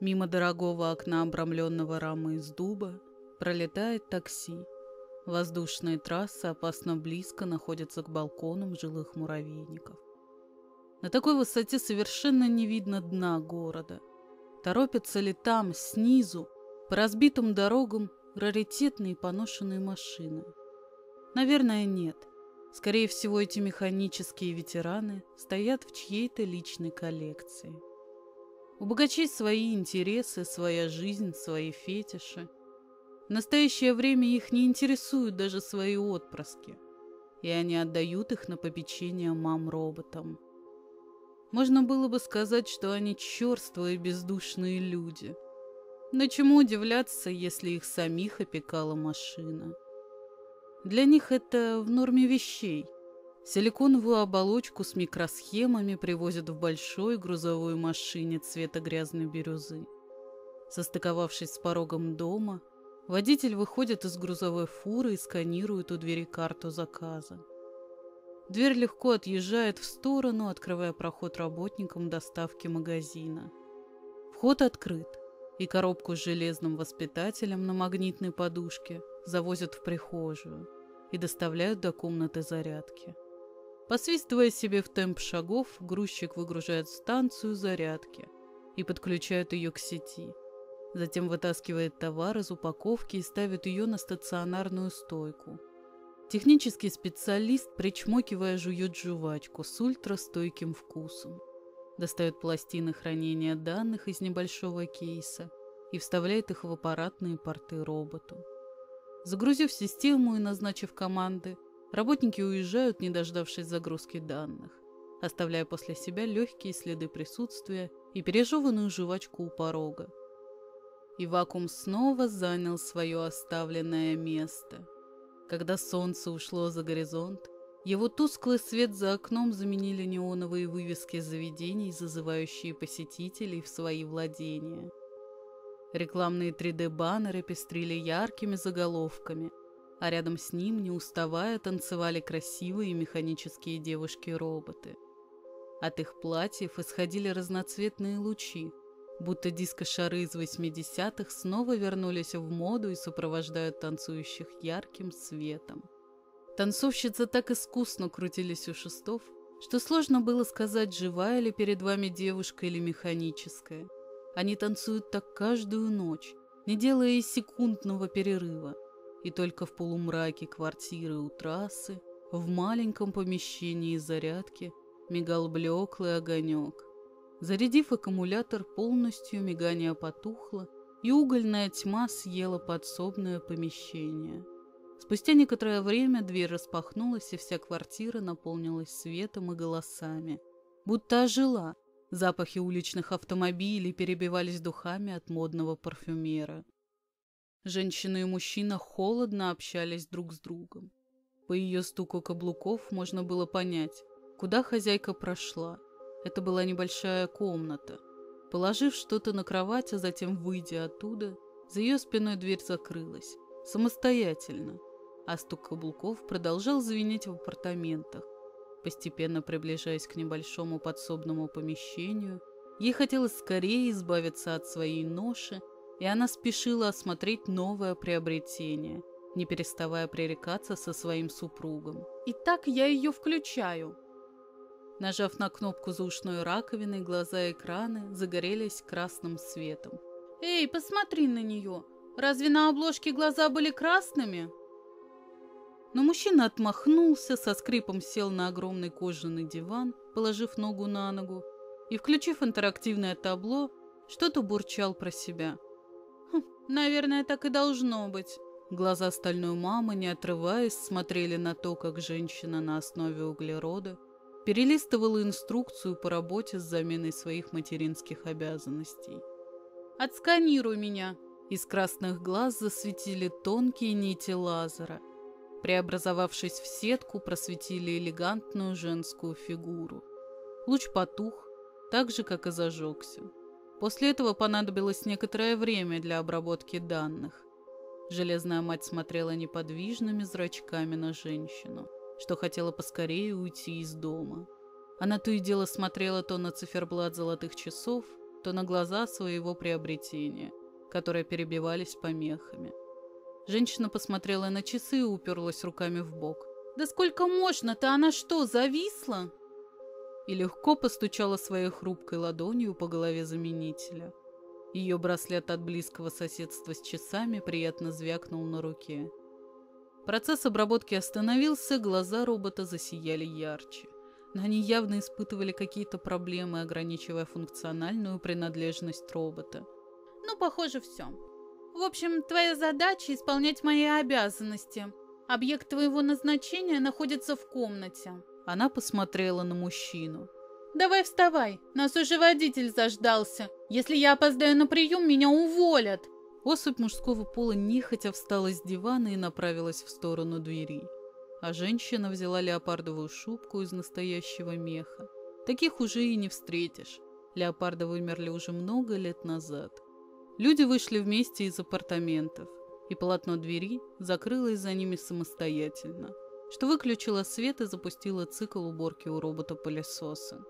Мимо дорогого окна, обрамленного рамой из дуба, пролетает такси. Воздушные трассы опасно близко находятся к балконам жилых муравейников. На такой высоте совершенно не видно дна города. Торопятся ли там, снизу, по разбитым дорогам, раритетные поношенные машины? Наверное, нет. Скорее всего, эти механические ветераны стоят в чьей-то личной коллекции. У богачей свои интересы, своя жизнь, свои фетиши. В настоящее время их не интересуют даже свои отпрыски, и они отдают их на попечение мам-роботам. Можно было бы сказать, что они черствые бездушные люди. Но чему удивляться, если их самих опекала машина? Для них это в норме вещей. Силиконовую оболочку с микросхемами привозят в большой грузовой машине цвета грязной бирюзы. Состыковавшись с порогом дома, водитель выходит из грузовой фуры и сканирует у двери карту заказа. Дверь легко отъезжает в сторону, открывая проход работникам доставки магазина. Вход открыт, и коробку с железным воспитателем на магнитной подушке завозят в прихожую и доставляют до комнаты зарядки. Посвистывая себе в темп шагов, грузчик выгружает станцию зарядки и подключает ее к сети. Затем вытаскивает товар из упаковки и ставит ее на стационарную стойку – Технический специалист, причмокивая, жует жвачку с ультрастойким вкусом. Достает пластины хранения данных из небольшого кейса и вставляет их в аппаратные порты роботу. Загрузив систему и назначив команды, работники уезжают, не дождавшись загрузки данных, оставляя после себя легкие следы присутствия и пережеванную жвачку у порога. И вакуум снова занял свое оставленное место – когда солнце ушло за горизонт, его тусклый свет за окном заменили неоновые вывески заведений, зазывающие посетителей в свои владения. Рекламные 3D-баннеры пестрили яркими заголовками, а рядом с ним, не уставая, танцевали красивые механические девушки-роботы. От их платьев исходили разноцветные лучи, будто диско-шары из 80-х снова вернулись в моду и сопровождают танцующих ярким светом. Танцовщицы так искусно крутились у шестов, что сложно было сказать, живая ли перед вами девушка или механическая. Они танцуют так каждую ночь, не делая и секундного перерыва, и только в полумраке квартиры у трассы, в маленьком помещении зарядки, мигал блеклый огонек. Зарядив аккумулятор полностью, мигание потухло, и угольная тьма съела подсобное помещение. Спустя некоторое время дверь распахнулась, и вся квартира наполнилась светом и голосами. Будто ожила. Запахи уличных автомобилей перебивались духами от модного парфюмера. Женщина и мужчина холодно общались друг с другом. По ее стуку каблуков можно было понять, куда хозяйка прошла – это была небольшая комната. Положив что-то на кровать, а затем выйдя оттуда, за ее спиной дверь закрылась. Самостоятельно. А стук каблуков продолжал звенеть в апартаментах. Постепенно приближаясь к небольшому подсобному помещению, ей хотелось скорее избавиться от своей ноши, и она спешила осмотреть новое приобретение, не переставая пререкаться со своим супругом. «Итак, я ее включаю», Нажав на кнопку за ушной раковиной, глаза экрана загорелись красным светом. «Эй, посмотри на нее! Разве на обложке глаза были красными?» Но мужчина отмахнулся, со скрипом сел на огромный кожаный диван, положив ногу на ногу, и, включив интерактивное табло, что-то бурчал про себя. «Хм, «Наверное, так и должно быть». Глаза стальной мамы, не отрываясь, смотрели на то, как женщина на основе углерода перелистывала инструкцию по работе с заменой своих материнских обязанностей. «Отсканируй меня!» Из красных глаз засветили тонкие нити лазера. Преобразовавшись в сетку, просветили элегантную женскую фигуру. Луч потух, так же, как и зажегся. После этого понадобилось некоторое время для обработки данных. Железная мать смотрела неподвижными зрачками на женщину. что хотела поскорее уйти из дома. Она то и дело смотрела то на циферблат золотых часов, то на глаза своего приобретения, которые перебивались помехами. Женщина посмотрела на часы и уперлась руками в бок. «Да сколько можно-то? Она что, зависла?» И легко постучала своей хрупкой ладонью по голове заменителя. Ее браслет от близкого соседства с часами приятно звякнул на руке. Процесс обработки остановился, глаза робота засияли ярче. Но они явно испытывали какие-то проблемы, ограничивая функциональную принадлежность робота. «Ну, похоже, все. В общем, твоя задача — исполнять мои обязанности. Объект твоего назначения находится в комнате». Она посмотрела на мужчину. «Давай вставай, нас уже водитель заждался. Если я опоздаю на прием, меня уволят!» Особь мужского пола нехотя встала с дивана и направилась в сторону двери. А женщина взяла леопардовую шубку из настоящего меха. Таких уже и не встретишь. Леопарды вымерли уже много лет назад. Люди вышли вместе из апартаментов, и полотно двери закрылось за ними самостоятельно, что выключило свет и запустило цикл уборки у робота-пылесоса.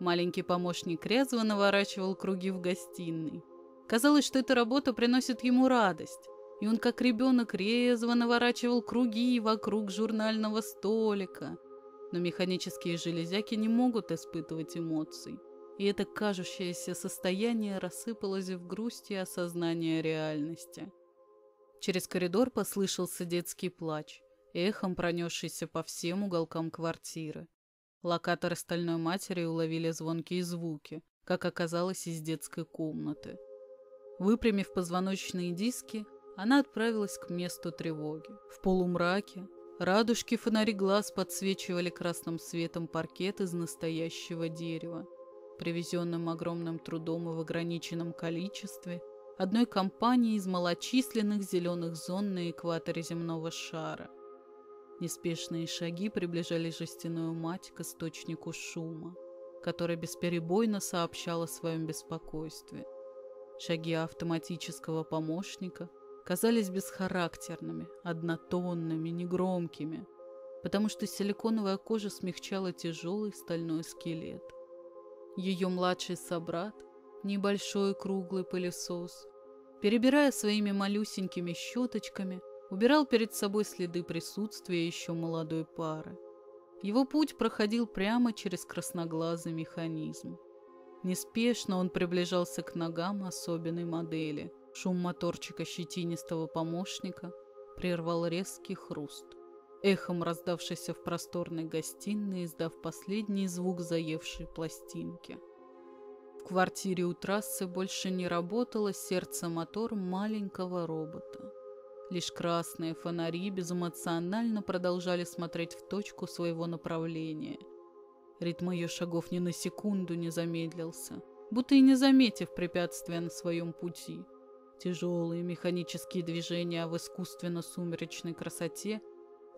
Маленький помощник резво наворачивал круги в гостиной. Казалось, что эта работа приносит ему радость, и он как ребенок резво наворачивал круги вокруг журнального столика. Но механические железяки не могут испытывать эмоций, и это кажущееся состояние рассыпалось в грусти осознания реальности. Через коридор послышался детский плач, эхом пронесшийся по всем уголкам квартиры. Локаторы стальной матери уловили звонкие звуки, как оказалось из детской комнаты. Выпрямив позвоночные диски, она отправилась к месту тревоги. В полумраке радужки фонари глаз подсвечивали красным светом паркет из настоящего дерева, привезенным огромным трудом и в ограниченном количестве одной компанией из малочисленных зеленых зон на экваторе земного шара – Неспешные шаги приближали жестяную мать к источнику шума, который бесперебойно сообщал о своем беспокойстве. Шаги автоматического помощника казались бесхарактерными, однотонными, негромкими, потому что силиконовая кожа смягчала тяжелый стальной скелет. Ее младший собрат, небольшой круглый пылесос, перебирая своими малюсенькими щеточками, убирал перед собой следы присутствия еще молодой пары. Его путь проходил прямо через красноглазый механизм. Неспешно он приближался к ногам особенной модели. Шум моторчика щетинистого помощника прервал резкий хруст, эхом раздавшийся в просторной гостиной, издав последний звук заевшей пластинки. В квартире у трассы больше не работало сердце-мотор маленького робота. Лишь красные фонари безэмоционально продолжали смотреть в точку своего направления. Ритм ее шагов ни на секунду не замедлился, будто и не заметив препятствия на своем пути. Тяжелые механические движения в искусственно-сумеречной красоте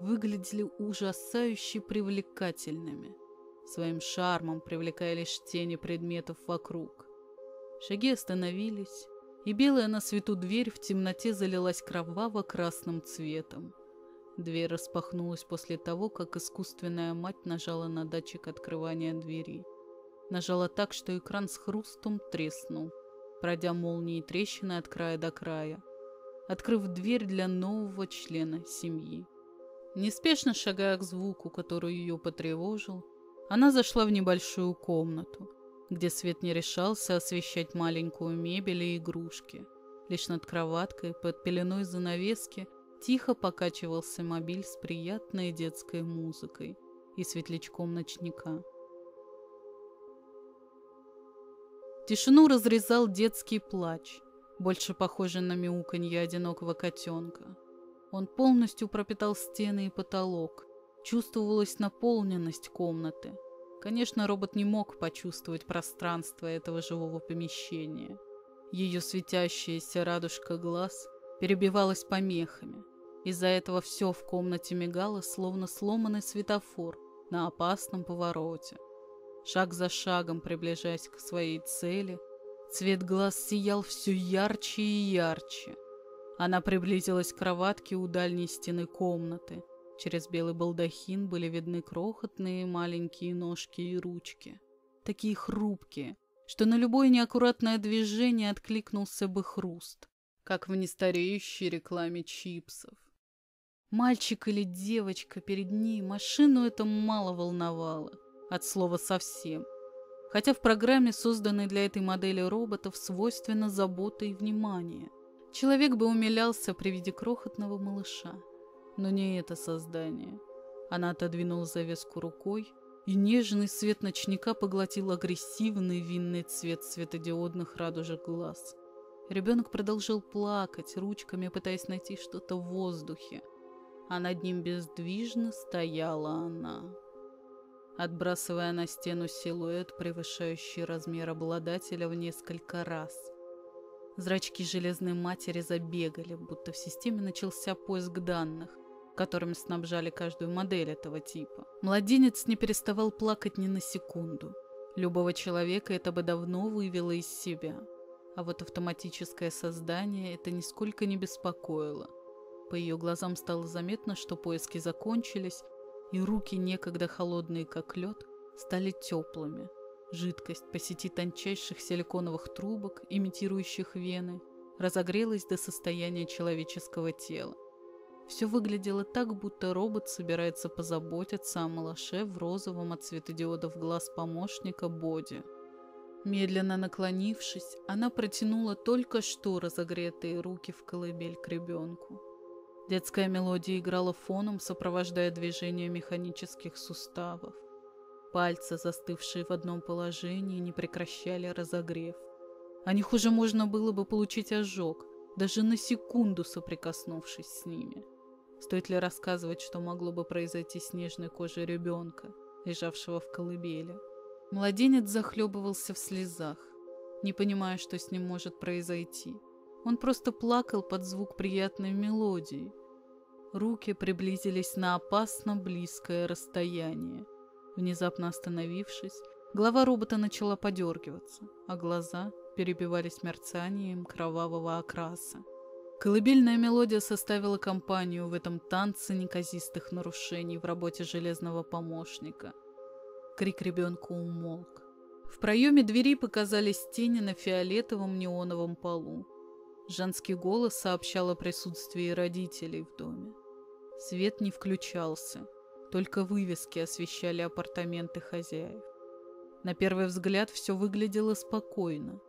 выглядели ужасающе привлекательными, своим шармом привлекая лишь тени предметов вокруг. Шаги остановились, и белая на свету дверь в темноте залилась кроваво-красным цветом. Дверь распахнулась после того, как искусственная мать нажала на датчик открывания двери. Нажала так, что экран с хрустом треснул, пройдя молнией трещины от края до края, открыв дверь для нового члена семьи. Неспешно шагая к звуку, который ее потревожил, она зашла в небольшую комнату, где свет не решался освещать маленькую мебель и игрушки. Лишь над кроваткой, под пеленой занавески, тихо покачивался мобиль с приятной детской музыкой и светлячком ночника. Тишину разрезал детский плач, больше похожий на мяуканье одинокого котенка. Он полностью пропитал стены и потолок. Чувствовалась наполненность комнаты. Конечно, робот не мог почувствовать пространство этого живого помещения. Ее светящаяся радужка глаз перебивалась помехами. Из-за этого все в комнате мигало, словно сломанный светофор на опасном повороте. Шаг за шагом приближаясь к своей цели, цвет глаз сиял все ярче и ярче. Она приблизилась к кроватке у дальней стены комнаты Через белый балдахин были видны крохотные маленькие ножки и ручки. Такие хрупкие, что на любое неаккуратное движение откликнулся бы хруст, как в нестареющей рекламе чипсов. Мальчик или девочка перед ней, машину это мало волновало, от слова совсем. Хотя в программе, созданной для этой модели роботов, свойственно забота и внимание. Человек бы умилялся при виде крохотного малыша. Но не это создание. Она отодвинула завеску рукой, и нежный свет ночника поглотил агрессивный винный цвет светодиодных радужек глаз. Ребенок продолжил плакать, ручками пытаясь найти что-то в воздухе, а над ним бездвижно стояла она. Отбрасывая на стену силуэт, превышающий размер обладателя в несколько раз. Зрачки железной матери забегали, будто в системе начался поиск данных которыми снабжали каждую модель этого типа. Младенец не переставал плакать ни на секунду. Любого человека это бы давно вывело из себя. А вот автоматическое создание это нисколько не беспокоило. По ее глазам стало заметно, что поиски закончились, и руки, некогда холодные как лед, стали теплыми. Жидкость по сети тончайших силиконовых трубок, имитирующих вены, разогрелась до состояния человеческого тела. Все выглядело так, будто робот собирается позаботиться о малыше в розовом от светодиодов глаз помощника Боди. Медленно наклонившись, она протянула только что разогретые руки в колыбель к ребенку. Детская мелодия играла фоном, сопровождая движение механических суставов. Пальцы, застывшие в одном положении, не прекращали разогрев. О них уже можно было бы получить ожог, даже на секунду соприкоснувшись с ними. Стоит ли рассказывать, что могло бы произойти с нежной кожей ребенка, лежавшего в колыбели? Младенец захлебывался в слезах, не понимая, что с ним может произойти. Он просто плакал под звук приятной мелодии. Руки приблизились на опасно близкое расстояние. Внезапно остановившись, голова робота начала подергиваться, а глаза перебивались мерцанием кровавого окраса. Колыбельная мелодия составила компанию в этом танце неказистых нарушений в работе железного помощника. Крик ребенка умолк. В проеме двери показались тени на фиолетовом неоновом полу. Женский голос сообщал о присутствии родителей в доме. Свет не включался, только вывески освещали апартаменты хозяев. На первый взгляд все выглядело спокойно.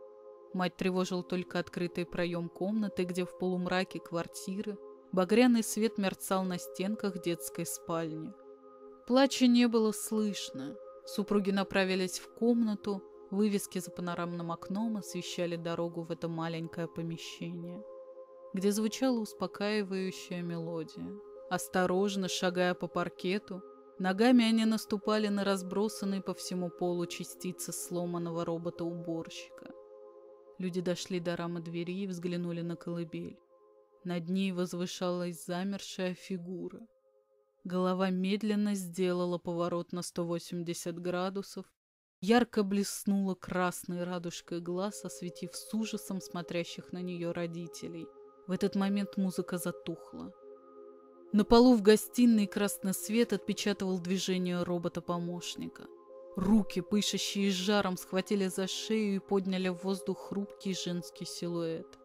Мать тревожил только открытый проем комнаты, где в полумраке квартиры багряный свет мерцал на стенках детской спальни. Плача не было слышно. Супруги направились в комнату, вывески за панорамным окном освещали дорогу в это маленькое помещение, где звучала успокаивающая мелодия. Осторожно шагая по паркету, ногами они наступали на разбросанные по всему полу частицы сломанного робота-уборщика. Люди дошли до рамы двери и взглянули на колыбель. Над ней возвышалась замершая фигура. Голова медленно сделала поворот на 180 градусов, ярко блеснула красной радужкой глаз, осветив с ужасом смотрящих на нее родителей. В этот момент музыка затухла. На полу в гостиной красный свет отпечатывал движение робота-помощника. Руки, пышащие жаром, схватили за шею и подняли в воздух хрупкий женский силуэт.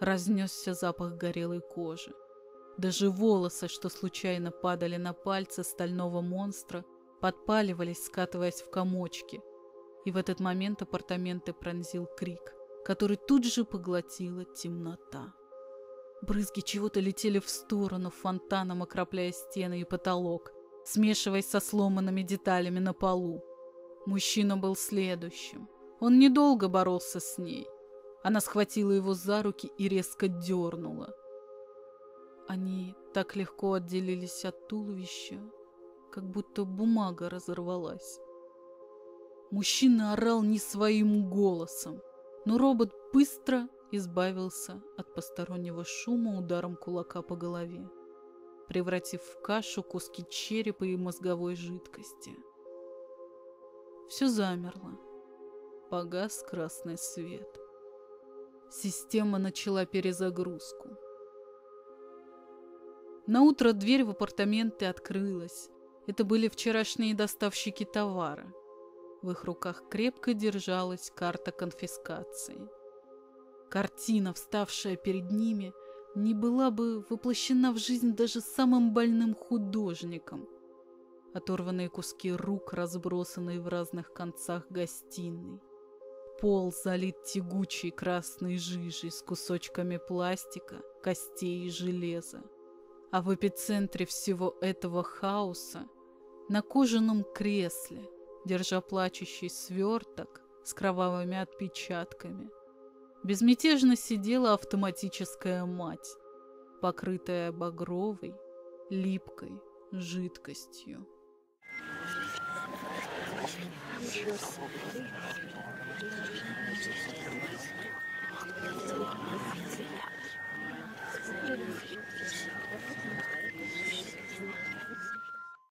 Разнесся запах горелой кожи. Даже волосы, что случайно падали на пальцы стального монстра, подпаливались, скатываясь в комочки. И в этот момент апартаменты пронзил крик, который тут же поглотила темнота. Брызги чего-то летели в сторону, фонтаном окропляя стены и потолок, смешиваясь со сломанными деталями на полу. Мужчина был следующим. Он недолго боролся с ней. Она схватила его за руки и резко дернула. Они так легко отделились от туловища, как будто бумага разорвалась. Мужчина орал не своим голосом, но робот быстро избавился от постороннего шума ударом кулака по голове, превратив в кашу куски черепа и мозговой жидкости. Все замерло. Погас красный свет. Система начала перезагрузку. На утро дверь в апартаменты открылась. Это были вчерашние доставщики товара. В их руках крепко держалась карта конфискации. Картина, вставшая перед ними, не была бы воплощена в жизнь даже самым больным художником. Оторванные куски рук, разбросанные в разных концах гостиной. Пол залит тягучей красной жижей с кусочками пластика, костей и железа. А в эпицентре всего этого хаоса, на кожаном кресле, держа плачущий сверток с кровавыми отпечатками, безмятежно сидела автоматическая мать, покрытая багровой, липкой жидкостью.